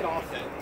quick.